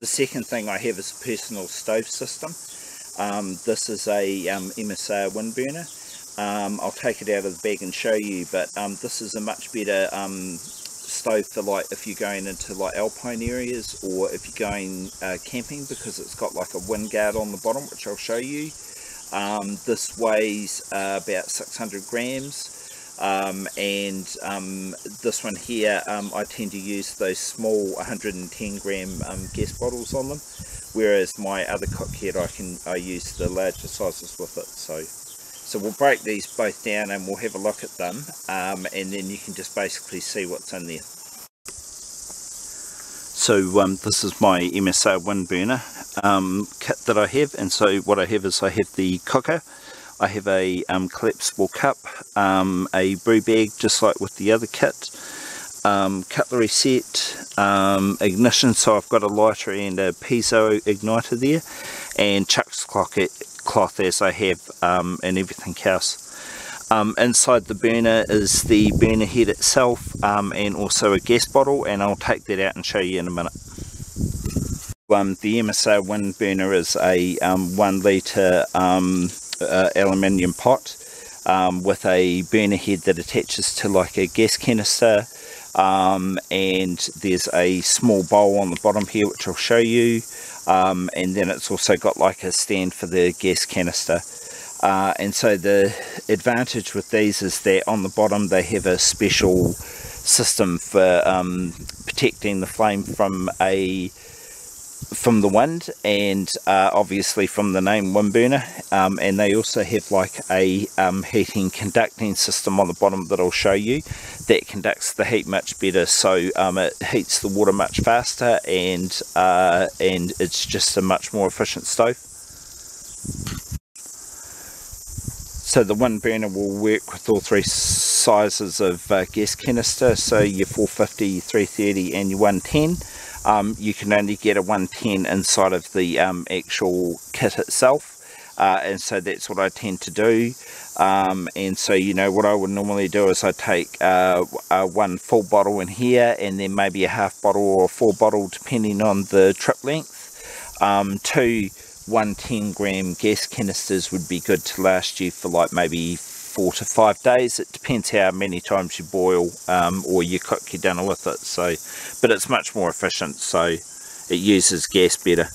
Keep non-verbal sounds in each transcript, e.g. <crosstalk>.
The second thing I have is a personal stove system. Um, this is a um, MSR Windburner. Um, I'll take it out of the bag and show you, but um, this is a much better um, stove for like if you're going into like alpine areas or if you're going uh, camping because it's got like a wind guard on the bottom, which I'll show you. Um, this weighs uh, about 600 grams. Um, and um, this one here um, I tend to use those small 110 gram um, gas bottles on them whereas my other kit I can I use the larger sizes with it. So so we'll break these both down and we'll have a look at them um, and then you can just basically see what's in there. So um, this is my MSR Windburner kit that I have. And so what I have is I have the cooker I have a um, collapsible cup, um, a brew bag just like with the other kit, um, cutlery set, um, ignition so I've got a lighter and a piezo igniter there and Chuck's Chux cloth as I have um, and everything else. Um, inside the burner is the burner head itself and also a gas bottle and I'll take that out and show you in a minute. Um, the MSR Windburner is a um, one litre um, uh, aluminium pot um, with a burner head that attaches to like a gas canister. Um, and there's a small bowl on the bottom here which I'll show you. Um, and then it's also got like a stand for the gas canister. Uh, and so the advantage with these is that on the bottom they have a special system for um, protecting the flame from a from the wind and uh, obviously from the name Windburner um, and they also have like a um, heating conducting system on the bottom that I'll show you that conducts the heat much better. So um, it heats the water much faster and uh, and it's just a much more efficient stove. So the Windburner will work with all three sizes of uh, gas canister. So your 450 330 and your 110 um, you can only get a 110 inside of the um, actual kit itself. Uh, and so that's what I tend to do. Um, and so you know what I would normally do is I take uh, one full bottle in here and then maybe a half bottle or a full bottle depending on the trip length. Um, two 110 gram gas canisters would be good to last you for like maybe four to five days. It depends how many times you boil um, or you cook your dinner with it. So but it's much more efficient so it uses gas better.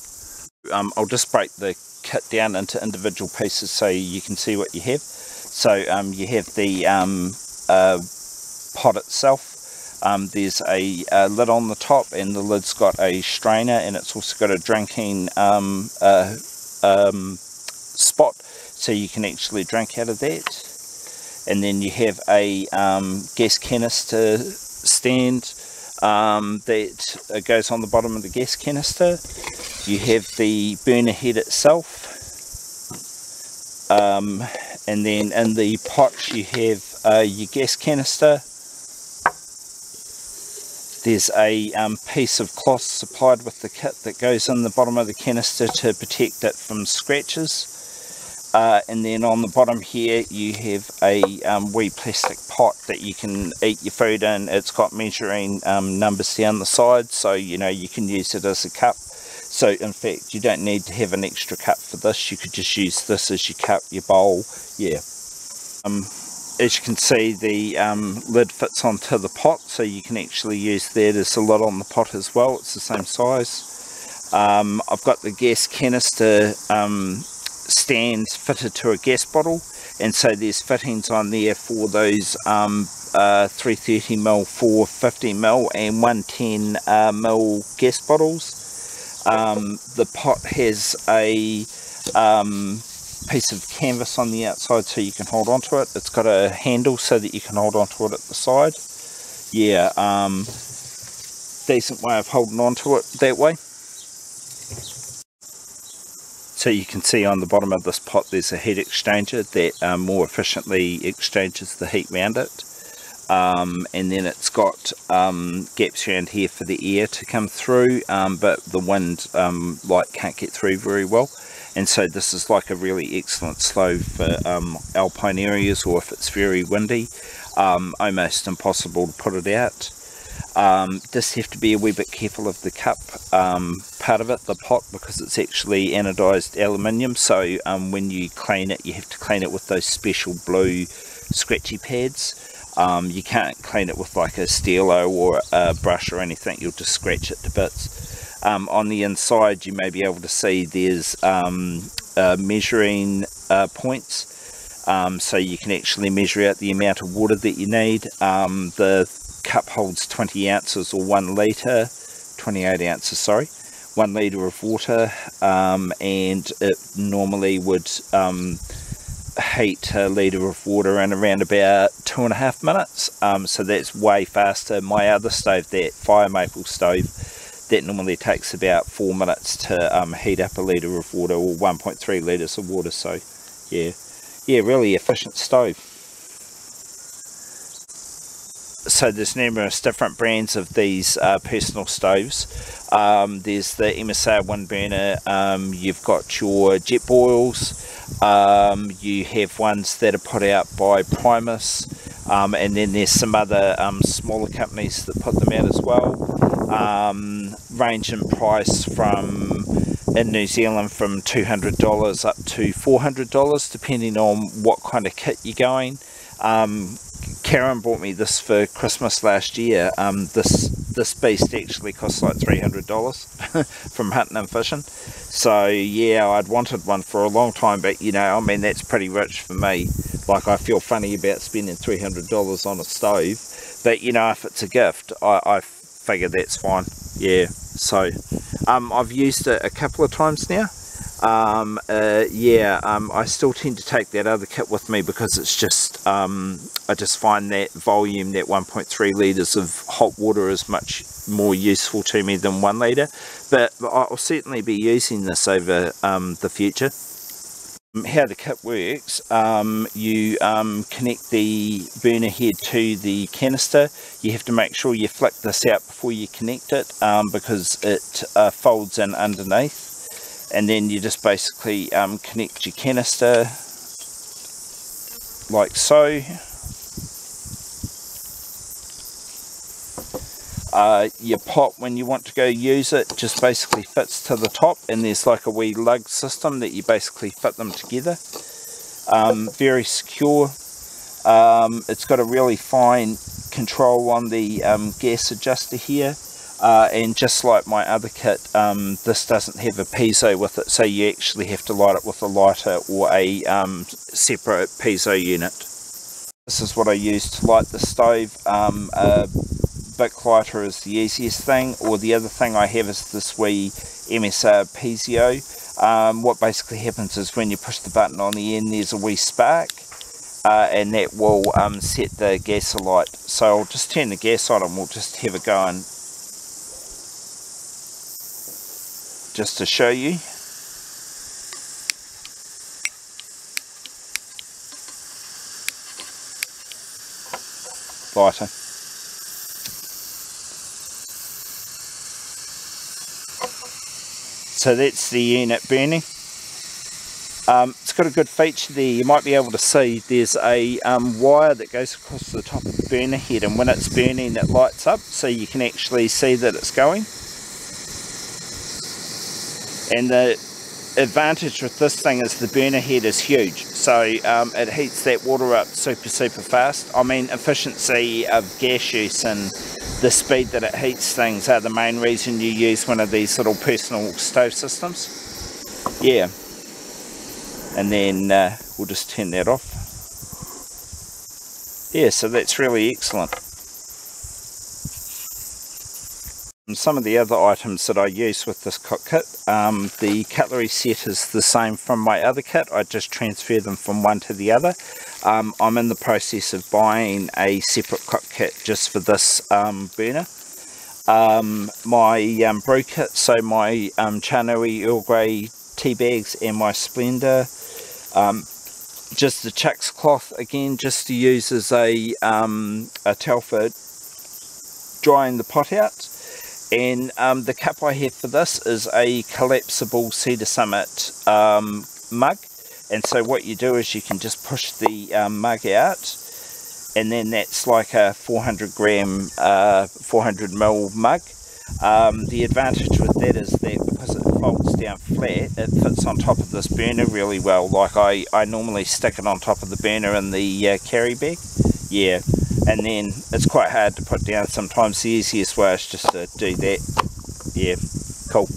Um, I'll just break the kit down into individual pieces so you can see what you have. So um, you have the um, uh, pot itself. Um, there's a, a, lid on the top and the lid's got a strainer and it's also got a drinking um, uh, spot. So you can actually drink out of that and then you have a um, gas canister stand um, that goes on the bottom of the gas canister. You have the burner head itself um, and then in the pot you have uh, your gas canister. There's a um, piece of cloth supplied with the kit that goes in the bottom of the canister to protect it from scratches uh, and then on the bottom here you have a um, wee plastic pot that you can eat your food in. It's got measuring um, numbers down the side so you know you can use it as a cup. So in fact you don't need to have an extra cup for this. You could just use this as your cup, your bowl. Yeah. Um, as you can see the um, lid fits onto the pot so you can actually use that as a lid on the pot as well. It's the same size. Um, I've got the gas canister um, stands fitted to a gas bottle and so there's fittings on there for those um, uh, 330ml, 450ml and 110ml gas bottles. Um, the pot has a um, piece of canvas on the outside so you can hold onto it. It's got a handle so that you can hold onto it at the side. Yeah, um, decent way of holding onto it that way. So you can see on the bottom of this pot there's a heat exchanger that um, more efficiently exchanges the heat around it. Um, and then it's got um, gaps around here for the air to come through um, but the wind um, light can't get through very well and so this is like a really excellent stove for um, alpine areas or if it's very windy almost impossible to put it out Um, just have to be a wee bit careful of the cup um, part of it, the pot, because it's actually anodized aluminium. So um, when you clean it, you have to clean it with those special blue scratchy pads. Um, you can't clean it with like a stilo or a brush or anything, you'll just scratch it to bits. Um, on the inside you may be able to see there's um, uh, measuring uh, points um, so you can actually measure out the amount of water that you need. Um, the cup holds 20 ounces or 1 litre, 28 ounces sorry, 1 litre of water. Um, and it normally would heat a litre of water in around about two and a half minutes. Um, so that's way faster. My other stove that fire maple stove that normally takes about four minutes to um, heat up a litre of water or 1.3 litres of water. So yeah yeah really efficient stove so there's numerous different brands of these uh, personal stoves um, there's the MSR Windburner um, you've got your Jetboils um, you have ones that are put out by Primus, um, and then there's some other um, smaller companies that put them out as well. Um, range in price from in New Zealand from $200 up to $400 depending on what kind of kit you're going. Um, Karen bought me this for Christmas last year. Um, this this beast actually costs like $300 <laughs> from hunting and fishing. So yeah, I'd wanted one for a long time, but you know, I mean, that's pretty rich for me. Like I feel funny about spending $300 on a stove, but you know, if it's a gift, I, I figure that's fine. Yeah, so um, I've used it a couple of times now um, uh, yeah, um, I still tend to take that other kit with me because it's just, um, I just find that volume, that 1.3 litres of hot water is much more useful to me than 1 litre. But I'll certainly be using this over um, the future. How the kit works, um, you um, connect the burner head to the canister. You have to make sure you flick this out before you connect it because it uh, folds in underneath and then you just basically um, connect your canister like so uh, your pot when you want to go use it just basically fits to the top and there's like a wee lug system that you basically fit them together um, very secure um, it's got a really fine control on the um, gas adjuster here uh, and just like my other kit um, this doesn't have a piezo with it so you actually have to light it with a lighter or a um, separate piezo unit. This is what I use to light the stove. Um, Bic lighter is the easiest thing or the other thing I have is this wee MSR piezo. Um, what basically happens is when you push the button on the end there's a wee spark uh, and that will um, set the gas alight. So I'll just turn the gas on and we'll just have a go and just to show you. Lighter. So that's the unit burning. Um, it's got a good feature there, you might be able to see there's a um, wire that goes across the top of the burner head and when it's burning it lights up so you can actually see that it's going and the advantage with this thing is the burner head is huge. So um, it heats that water up super super fast. I mean efficiency of gas use and the speed that it heats things are the main reason you use one of these little personal stove systems. Yeah. And then uh, we'll just turn that off. Yeah so that's really excellent some of the other items that I use with this cook kit, um, the cutlery set is the same from my other kit, I just transfer them from one to the other. Um, I'm in the process of buying a separate cook kit just for this um, burner. Um, my um, brew kit, so my um, Chanui Earl Grey tea bags and my Splenda, um, just the Chux cloth again, just to use as a, um, a towel for drying the pot out and um, the cup I have for this is a collapsible Sea to Summit um, mug and so what you do is you can just push the um, mug out and then that's like a 400 gram, uh, 400 ml mug. Um, the advantage with that is that because it folds down flat, it fits on top of this burner really well. Like I, I normally stick it on top of the burner in the uh, carry bag. Yeah, and then it's quite hard to put down sometimes. The easiest way is just to do that. Yeah, cool.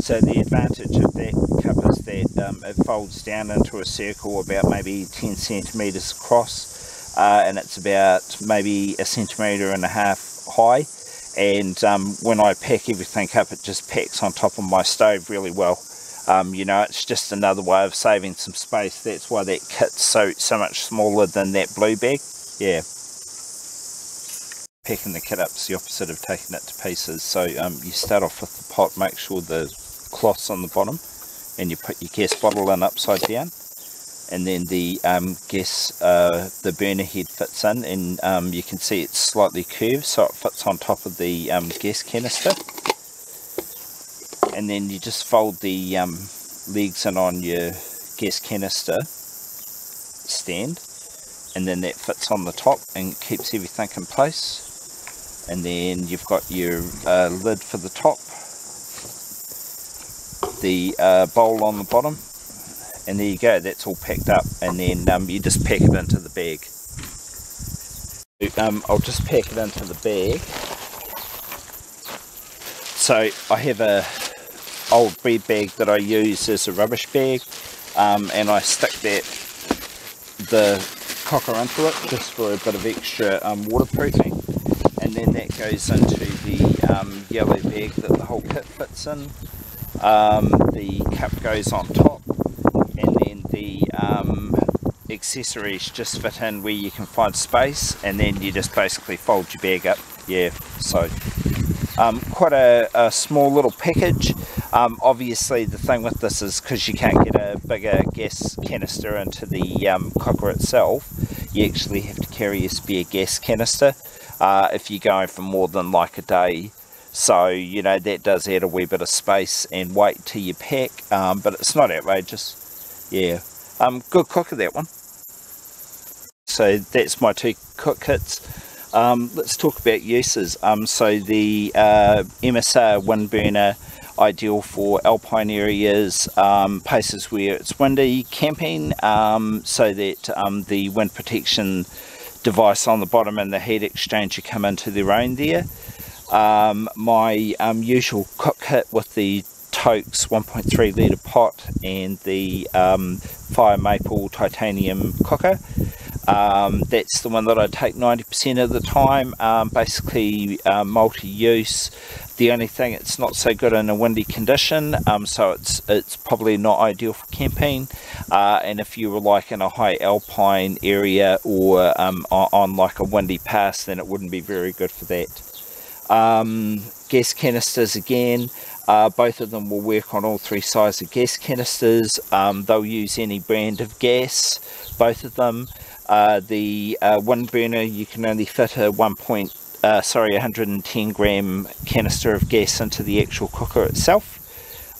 So the advantage of that cup is that um, it folds down into a circle about maybe 10 centimetres across uh, and it's about maybe a centimetre and a half high and um, when I pack everything up it just packs on top of my stove really well. Um, you know it's just another way of saving some space. That's why that kit's so so much smaller than that blue bag. Yeah. Packing the kit up is the opposite of taking it to pieces. So um, you start off with the pot make sure the cloths on the bottom and you put your gas bottle in upside down. And then the um, gas, uh, the burner head fits in and um, you can see it's slightly curved so it fits on top of the um, gas canister and then you just fold the um, legs in on your gas canister stand and then that fits on the top and keeps everything in place. And then you've got your uh, lid for the top the uh, bowl on the bottom and there you go that's all packed up. And then um, you just pack it into the bag. Um, I'll just pack it into the bag. So I have a old bread bag that I use as a rubbish bag um, and I stick that the cocker into it just for a bit of extra um, waterproofing. And then that goes into the um, yellow bag that the whole kit fits in. Um, the cup goes on top and then the um, accessories just fit in where you can find space and then you just basically fold your bag up. Yeah so um, quite a, a, small little package um, obviously the thing with this is because you can't get a bigger gas canister into the um, cocker itself you actually have to carry a spare gas canister uh, if you're going for more than like a day. So you know that does add a wee bit of space and weight to your pack um, but it's not outrageous. Yeah. Um, good cooker that one. So that's my two cook kits. Um, let's talk about uses. Um, so the uh, MSR Windburner ideal for alpine areas um, places where it's windy camping um, so that um, the wind protection device on the bottom and the heat exchanger come into their own there um, my um, usual cook kit with the Toaks 1.3 litre pot and the Fire Maple titanium cooker. Um, that's the one that I take 90% of the time, um, basically uh, multi-use. The only thing it's not so good in a windy condition, um, so it's it's probably not ideal for camping. Uh, and if you were like in a high alpine area or um, on, on like a windy pass, then it wouldn't be very good for that. Um, gas canisters again, uh, both of them will work on all three sizes of gas canisters. Um, they'll use any brand of gas, both of them. Uh, the uh, Windburner, you can only fit a 1 point, uh, sorry, 110 gram canister of gas into the actual cooker itself.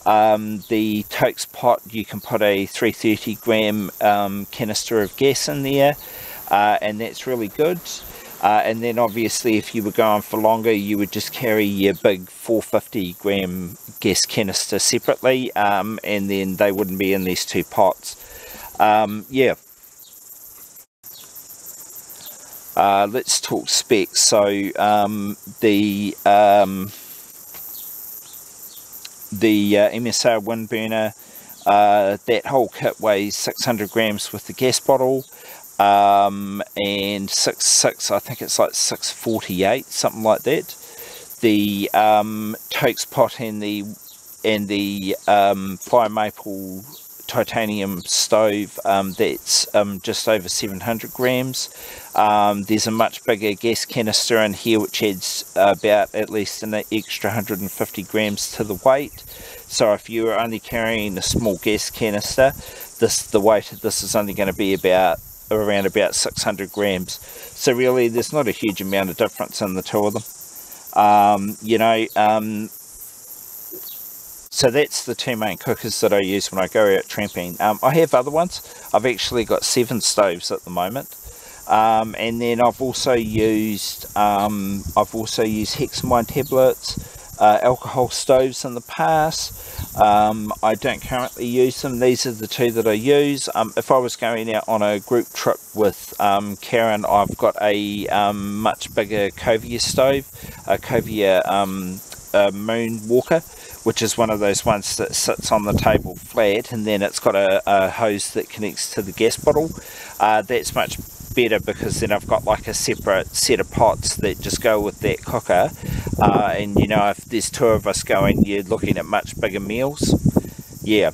Um, the Toaks pot, you can put a 330 gram um, canister of gas in there, uh, and that's really good. Uh, and then obviously if you were going for longer you would just carry your big 450 gram gas canister separately um, and then they wouldn't be in these two pots. Um, yeah. Uh, let's talk specs. So um, the um, the uh, MSR Windburner, uh, that whole kit weighs 600 grams with the gas bottle um, and six six I think it's like 648 something like that the um, pot and the and the um, fire maple titanium stove um, that's um, just over 700 grams um, there's a much bigger gas canister in here which adds about at least an extra 150 grams to the weight so if you're only carrying a small gas canister this the weight of this is only going to be about around about 600 grams. So really there's not a huge amount of difference in the two of them. Um, you know, um, so that's the two main cookers that I use when I go out tramping. Um, I have other ones. I've actually got seven stoves at the moment. Um, and then I've also used um, I've also used Hexamine tablets, uh, alcohol stoves in the past. Um, I don't currently use them. These are the two that I use. Um, if I was going out on a group trip with um, Karen, I've got a much bigger Kovea stove, a Kovea Moon Walker which is one of those ones that sits on the table flat and then it's got a, a hose that connects to the gas bottle. Uh, that's much better because then I've got like a separate set of pots that just go with that cooker uh, and you know if there's two of us going you're looking at much bigger meals. Yeah.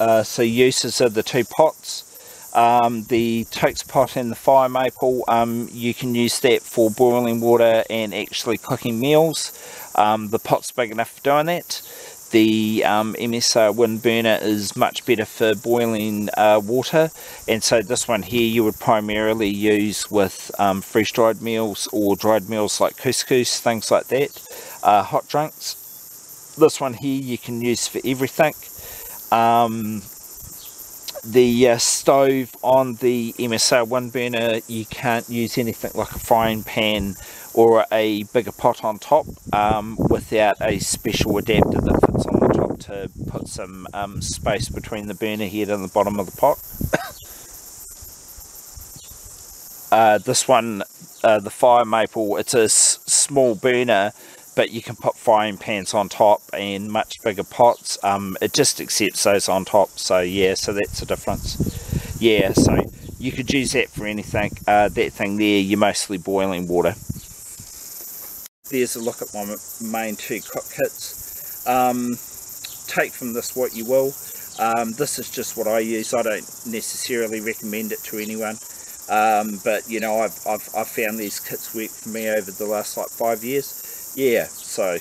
Uh, so uses of the two pots um, the Toaks pot and the fire maple um, you can use that for boiling water and actually cooking meals um, the pot's big enough for doing that the um, MSR Windburner is much better for boiling uh, water and so this one here you would primarily use with um, freeze dried meals or dried meals like couscous, things like that, uh, hot drinks. This one here you can use for everything. Um, the uh, stove on the MSR Windburner you can't use anything like a frying pan or a bigger pot on top um, without a special adapter that fits on the top to put some um, space between the burner head and the bottom of the pot. <coughs> uh, this one, uh, the fire maple, it's a small burner but you can put frying pans on top and much bigger pots. Um, it just accepts those on top, so yeah, so that's the difference. Yeah, so you could use that for anything. Uh, that thing there, you're mostly boiling water there's a look at my main two cook kits. Um, take from this what you will. Um, this is just what I use. I don't necessarily recommend it to anyone. Um, but you know, I've, I've, I've found these kits work for me over the last like five years. Yeah, so